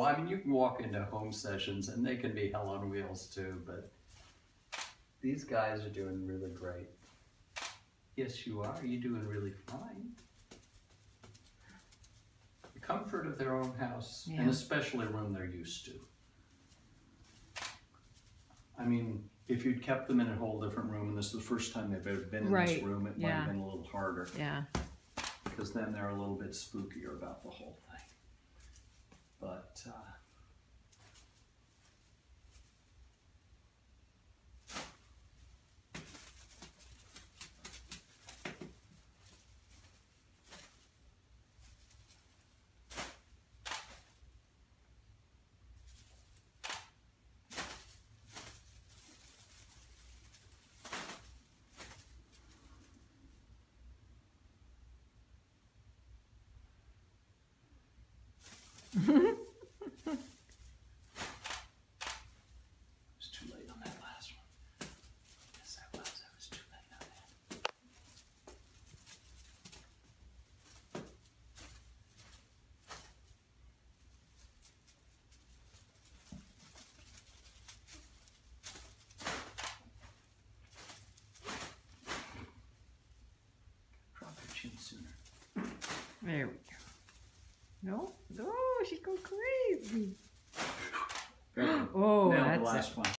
Well, I mean, you can walk into home sessions and they can be hell on wheels too, but these guys are doing really great. Yes, you are. You're doing really fine. The comfort of their own house, Yeah. and especially a room they're used to. I mean, if you'd kept them in a whole different room, and this is the first time they've ever been in this room, it might have been a little harder Yeah. because then they're a little bit spookier about the whole thing. But uh, it too late on that last one. Yes, was. Was too late on that. Drop your chin sooner. There we go. No? Oh, she's going crazy. Very good. Oh, the that's it. one.